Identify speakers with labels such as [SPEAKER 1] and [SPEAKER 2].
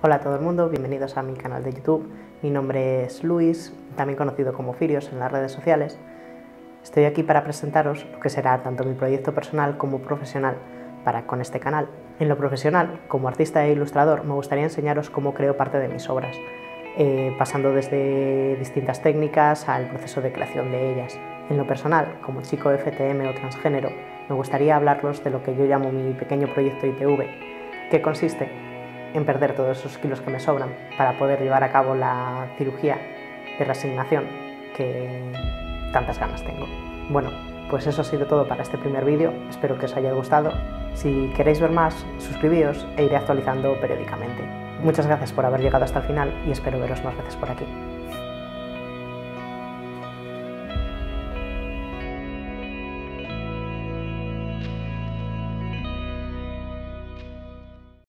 [SPEAKER 1] Hola a todo el mundo, bienvenidos a mi canal de YouTube. Mi nombre es Luis, también conocido como Firios en las redes sociales. Estoy aquí para presentaros lo que será tanto mi proyecto personal como profesional para con este canal. En lo profesional, como artista e ilustrador, me gustaría enseñaros cómo creo parte de mis obras, eh, pasando desde distintas técnicas al proceso de creación de ellas. En lo personal, como chico FTM o transgénero, me gustaría hablaros de lo que yo llamo mi pequeño proyecto ITV, que consiste en perder todos esos kilos que me sobran para poder llevar a cabo la cirugía de resignación que tantas ganas tengo. Bueno, pues eso ha sido todo para este primer vídeo, espero que os haya gustado. Si queréis ver más, suscribíos e iré actualizando periódicamente. Muchas gracias por haber llegado hasta el final y espero veros más veces por aquí.